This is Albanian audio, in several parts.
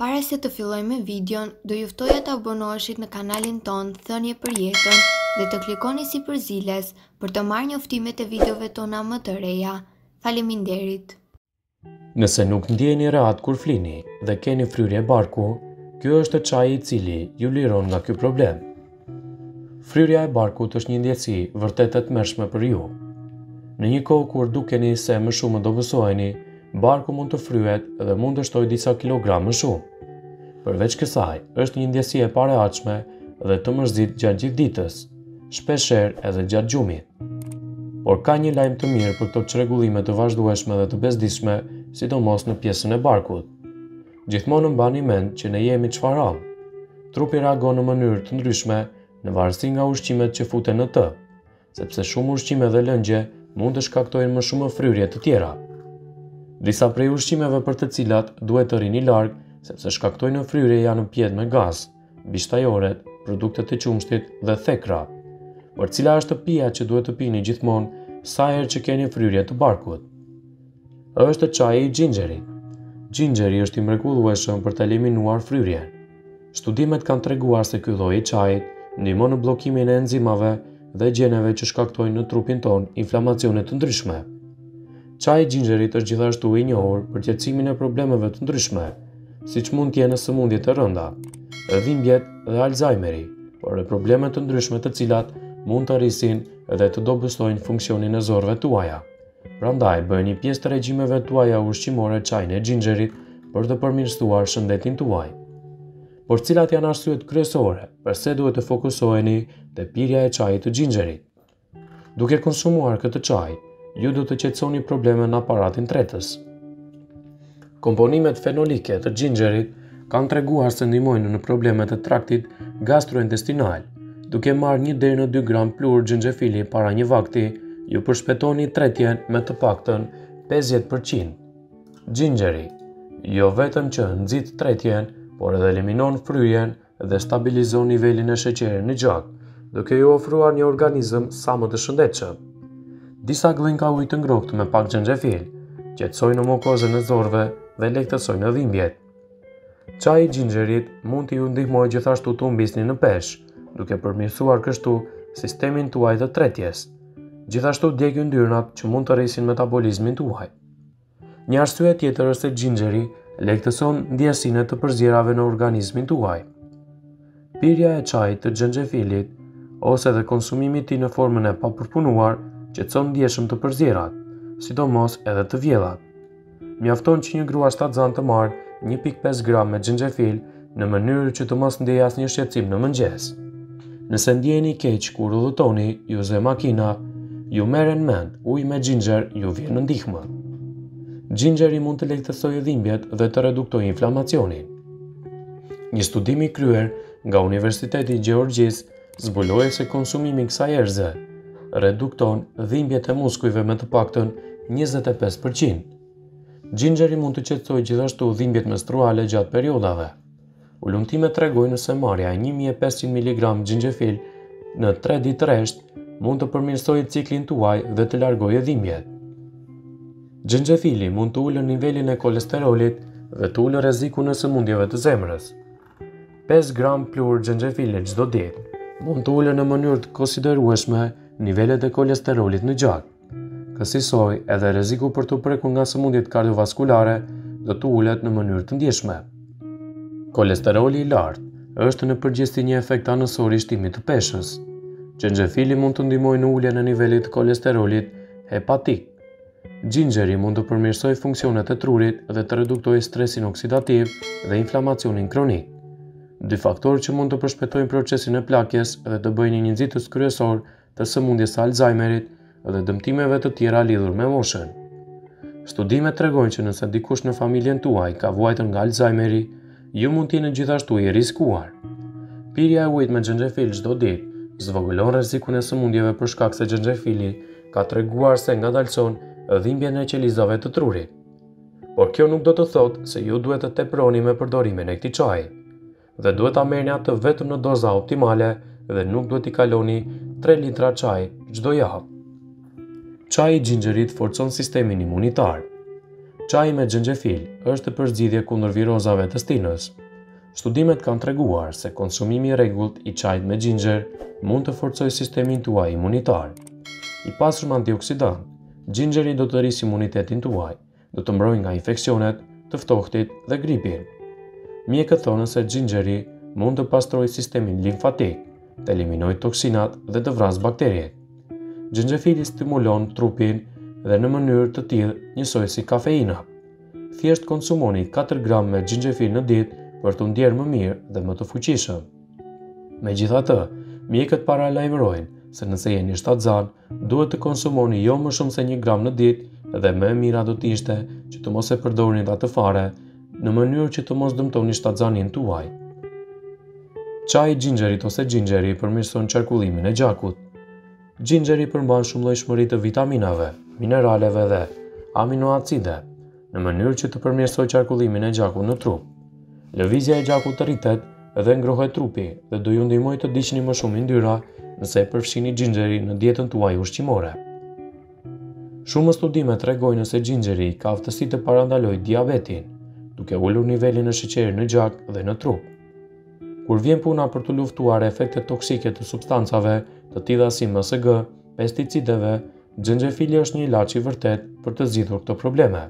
Para se të fillojmë me videon, do ju ftoja të abonoheshit në kanalin tonë Thënie për Jetën dhe të klikoni sipër ziles për të marrë njoftimet e videove tona më të reja. Faleminderit! Nëse nuk ndiheni rehat kur flini dhe keni fryrje barku, ky është çaji i cili ju liron nga ky problem. Fryrja e barkut është një ndjesi vërtet e tmerrshme për ju. Në një kohë kur dukeni se më shumë dobësoheni, barku mund të fryhet dhe mund të shtojë disa kilogramë më shumë. Përveç kësaj, është një ndjesi e parehatshme dhe të mërzit gjatë gjithë ditës, shpeshherë edhe gjatë gjumit. Por ka një lajm të mirë për këto çrregullime të vazhdueshme dhe të bezdisshme, sidomos në pjesën e barkut. Gjithmonë mbani mend që ne jemi çfarë hamë. Trupi reagon në mënyrë të ndryshme në varësi nga ushqimet që futen në të, sepse shumë ushqime dhe lëngje mund të shkaktojnë më shumë fryrje të tjera. Disa prej ushqimeve për të cilat duhet të rrini larg, sepse shkaktojnë fryrje janë pijet me gaz, bishtajoret, produktet e qumshtit dhe thekra. Por cila është pija që duhet të pini gjithmonë sa herë që keni fryrje të barkut? Është çaji i xhinxherit. Xhinxheri është i mrekullueshëm për të eliminuar fryrjen. Studimet kanë treguar se ky lloj i çajit ndihmon në bllokimin e enzimave dhe gjeneve që shkaktojnë në trupin tonë inflamacione të ndryshme. Çaji i xhinxherit është gjithashtu i njohur për qetësimin e problemeve të ndryshme, siç mund të jenë sëmundje të rënda, dhimbjet dhe Alzheimeri, por edhe probleme të ndryshme të cilat mund të rrisin dhe të dobësojnë funksionin e zorrëve tuaja. Prandaj, bëjeni pjesë të regjimeve tuaja ushqimore çajin e xhinxherit për të përmirësuar shëndetin tuaj. Por cilat janë arsyet kryesore përse duhet të fokusoheni te pirja e çajit të xhinxherit? Duke konsumuar këtë çaj, ju do të qetësoni probleme në aparatin tretës. Komponimet fenolike të xhinxherit kanë treguar se ndihmojnë në problemet e traktit gastrointestinal. Duke marrë 1 deri në 2 gram pluhur xhenxhefili para një vakti, ju përshpejtoni tretjen me të paktën 50%. Xhinxheri jo vetëm që nxit tretjen, por edhe eliminon fryrjen dhe stabilizon nivelin e sheqerit në gjak, duke ju ofruar një organizëm sa më të shëndetshëm. Disa gllënka ujë të ngrohtë me pak xhenxhefil qetësojnë mukozën e zorrëve dhe lehtësojnë dhimbjet. Çaji i xhinxherit mund t'ju ndihmojë gjithashtu të humbisni në peshë, duke përmirësuar kështu sistemin tuaj të tretjes. Gjithashtu djeg yndyrnat që mund të rrisin metabolizmin tuaj. Një arsye tjetër është se xhinxheri lehtëson ndjesinë e të përzierave në organizmin tuaj. Pirja e çajit të xhenxhefilit ose dhe konsumimi i tij në formën e papërpunuar qetëson ndjeshëm të përzjerat, sidomos edhe të vjellat. Mjafton që një grua shtatzan të marrë 1.5 gram me xhenxhefil në mënyrë që të mos ndiejë asnjë shqetësim në mëngjes. Nëse ndiheni keq kur udhëtoni, ju zë makina, ju merren mend, ujë me xhinxher ju vjen në ndihmë. Xhinxheri mund të lehtësojë dhimbjet dhe të reduktojë inflamacionin. Një studim i kryer nga Universiteti i Gjeorgjisë zbuloi se konsumimi i kësaj erëze redukton dhimbjet e muskujve me të paktën 25%. Xhinxheri mund të qetësojë gjithashtu dhimbjet menstruale gjatë periodave. Hulumtimet tregojnë se marrja e 1500 mg xhinxhefil në 3 ditë rresht mund të përmirësojë ciklin tuaj dhe të largojë dhimbjet. Xhenxhefili mund të ulë nivelin e kolesterolit dhe të ulë rrezikun e sëmundjeve të zemrës. 5 gram pluhur xhenxhefili çdo ditë mund të ulë në mënyrë të konsiderueshme nivelet e kolesterolit në gjak. Kësisoj, edhe rreziku për t'u prekur nga sëmundjet kardiovaskulare do të ulet në mënyrë të ndjeshme. Kolesteroli i lartë është në përgjithësi një efekt anësor i shtimit të peshës. Xhenxhefili mund të ndihmojë në uljen e nivelit të kolesterolit hepatik. Xhinxheri mund të përmirësojë funksionet e trurit dhe të reduktojë stresin oksidativ dhe inflamacionin kronik. Dy faktorë që mund të përshpejtojnë procesin e plakjes dhe të bëhen një nxitës kryesor të sëmundjes së Alzheimerit dhe dëmtimeve të tjera lidhur me moshën. Studimet tregojnë që nëse dikush në familjen tuaj ka vuajtur nga Alzheimeri, ju mund të jeni gjithashtu i riskuar. Pirja e ujit me xhenxhefil çdo ditë zvogëlon rrezikun e sëmundjeve për shkak se xhenxhefili ka treguar se ngadalëson dhimbjen e qelizave të trurit. Por kjo nuk do të thotë se ju duhet të teproni me përdorimin e këtij çaji. Dhe duhet ta merrni atë vetëm në doza optimale dhe nuk duhet t'i kaloni 3 litra çaj çdo javë. Çaji i xhinxherit forcon sistemin imunitar. Çaji me xhenxhefil është përzgjidhje kundër virozave të stinës. Studimet kanë treguar se konsumimi i rregullt i çajit me xhinxher mund të forcojë sistemin tuaj imunitar. I pasur me antioksidantë, xhinxheri do të rrisë imunitetin tuaj Do të mbrojë nga infeksionet, të ftohtit dhe gripin. Mjekët thonë se xhinxheri mund të pastrojë sistemin limfatik, të eliminojë toksinat dhe të vrasë bakteriet. Xhenxhefili stimulon trupin dhe në mënyrë të tillë njësoj si kafeina. Thjesht konsumoni 4 gram me xhenxhefil në ditë për t'u ndier më mirë dhe më të fuqishëm. Megjithatë, mjekët paralajmërojnë se nëse jeni shtatzënë, duhet të konsumoni jo më shumë se një gram në ditë dhe më e mira do të ishte që të mos e përdorni atë fare, në mënyrë që të mos dëmtoni shtatzëninë tuaj. Çaji i xhinxherit ose xhinxheri përmirëson qarkullimin e gjakut. Xhinxheri përmban shumë llojshmëri të vitaminave, mineraleve dhe aminoacide, në mënyrë që të përmirësojë qarkullimin e gjakut në trup. Lëvizja e gjakut të rritet dhe ngrohet trupi dhe do ju ndihmojë të digjni më shumë yndyra nëse e përfshini xhinxherin në dietën tuaj ushqimore. Shumë studime tregojnë se xhinxheri ka aftësi të parandalojë diabetin, duke ulur nivelin e sheqerit në gjak dhe në trup. Kur vjen puna për të luftuar efektet toksike të substancave, të tilla si MSG, pesticideve, xhenxhefili është një ilaç i vërtetë për të zgjidhur këto probleme.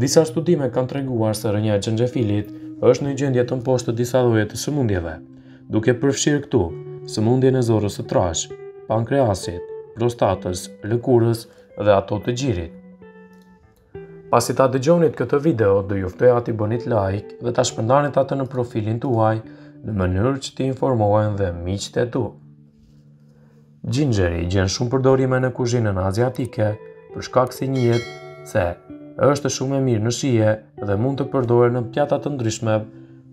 Disa studime kanë treguar se rrënja e xhenxhefilit është në gjendje të mposhtë disa lloje të sëmundjeve, duke përfshirë këtu sëmundjen e zorrës së trashë, pankreasit, prostatës, lëkurës dhe ato të gjirit. Pasi ta dëgjonit këtë video, do ju ftoja t'i bënit like dhe ta shpërndanit atë në profilin tuaj në mënyrë që të informohen dhe miqtë e tu. Xhinxheri gjen shumë përdorime në kuzhinën aziatike, për shkak se njihet se është shumë e mirë në shije dhe mund të përdoret në pjata të ndryshme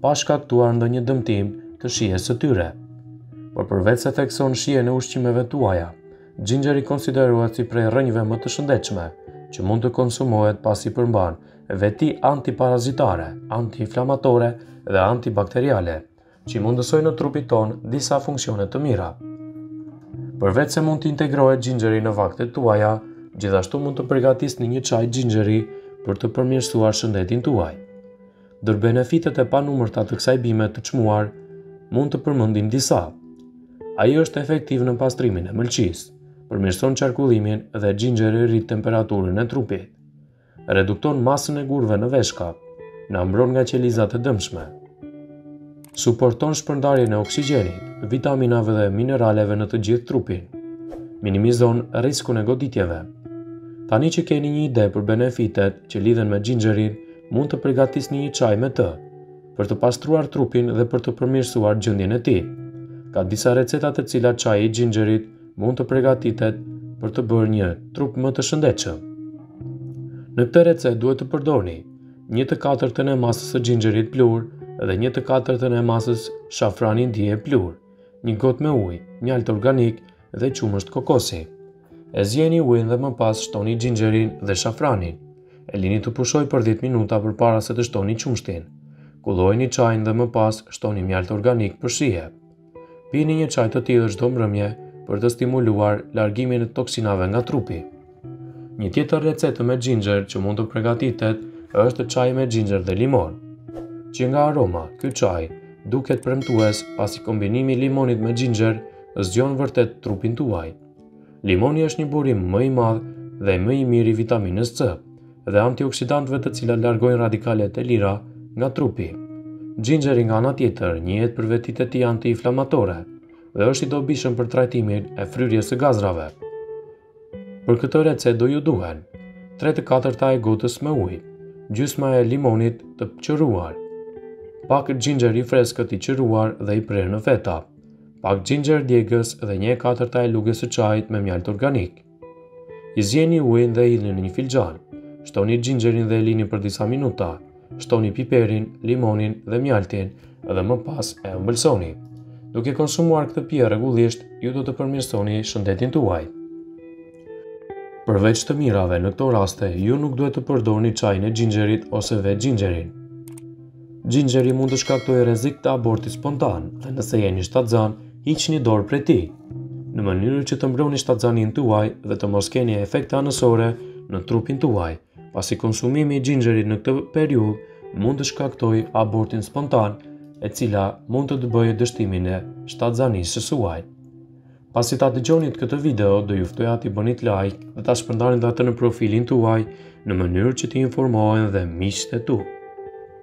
pa shkaktuar ndonjë dëmtim të shijes së tyre. Por përveç se thekson shijen e ushqimeve tuaja, Xhinxheri konsiderohet si prej rrënjëve më të shëndetshme, që mund të konsumohet pasi përmban veti antiparazitare, antiinflamatore dhe antibakteriale, që i mundësojnë trupit tonë disa funksione të mira. Përveç se mund të integrohet xhinxheri në vaktet tuaja, gjithashtu mund të përgatisni një çaj xhinxheri për të përmirësuar shëndetin tuaj. Ndër benefitet e panumërta të kësaj bime të çmuar, mund të përmendim disa. Ai është efektiv në pastrimin e mëlçisë, përmirëson qarkullimin dhe xhinxheri rrit temperaturën e trupit. Redukton masën e gurëve në veshka, na mbron nga qelizat e dëmshme. Suporton shpërndarjen e oksigjenit, vitaminave dhe mineraleve në të gjithë trupin. Minimizon riskun e goditjeve. Tani që keni një ide për benefitet që lidhen me xhinxherin, Mund të përgatisni një çaj me të për të pastruar trupin dhe për të përmirësuar gjendjen e tij. Ka disa receta të cilat çaji i xhinxherit mund të përgatitet për të bërë një trup më të shëndetshëm. Në këtë recetë duhet të përdorni 1 të katërtën e masës së xhinxherit pluhur dhe 1 të katërtën e masës shafran Indie pluhur, një gotë me ujë, mjaltë organik dhe qumësht kokosi. E zieni ujin dhe më pas shtoni xhinxherin dhe shafranin. E lini të pushojë për 10 minuta përpara se të shtoni qumështin. Kullojni çajin dhe më pas shtoni mjaltë organik për shije. Pini një çaj të tillë çdo mbrëmje për të stimuluar largimin e toksinave nga trupi. Një tjetër recetë me xhinxher që mund të përgatitet është çaj me xhinxher dhe limon. Që nga aroma, ky çaj duket premtues pasi kombinimi i limonit me xhinxher zgjon vërtet trupin tuaj. Limoni është një burim më i madh dhe më i mirë i vitaminës C dhe antioksidantëve të cilat largojnë radikalet e lira nga trupi. Xhinxheri nga ana tjetër njihet për vetitë e tij antiinflamatore dhe është i dobishëm për trajtimin e fryrjes së gazrave. Për këtë recetë do ju duhen 3 të katërta e gotës me ujë, gjysma e limonit të qëruar, pak xhinxher i freskët i qëruar dhe i prerë në feta, pak xhinxher djegës dhe një e katërta e lugës së çajit me mjaltë organik. E zieni ujin dhe e hidhni në një filxhan. Shtoni xhinxherin dhe e lini për disa minuta. Shtoni piperin, limonin dhe mjaltin dhe më pas e ëmbëlsoni. Duke konsumuar këtë pije rregullisht, ju do të përmirësoni shëndetin tuaj. Përveç të mirave, në këto raste, ju nuk duhet të përdorni çajin e xhinxherit ose vetë xhinxherin. Xhinxheri mund të shkaktojë rrezik të abortit spontan dhe nëse jeni shtatzënë, hiqni dorë prej tij. Në mënyrë që të mbroni shtatzaninë tuaj dhe të mos keni efekte anësore në trupin tuaj, pasi konsumimi i xhinxherit në këtë periudhë mund të shkaktojë abortin spontan, e cila mund të bëjë dështimin e shtatzanisë suaj. Pasi ta dëgjonit këtë video, do ju ftoja t'i bënit like dhe ta shpërndanit atë në profilin tuaj në mënyrë që të informohen dhe miqtë e tu.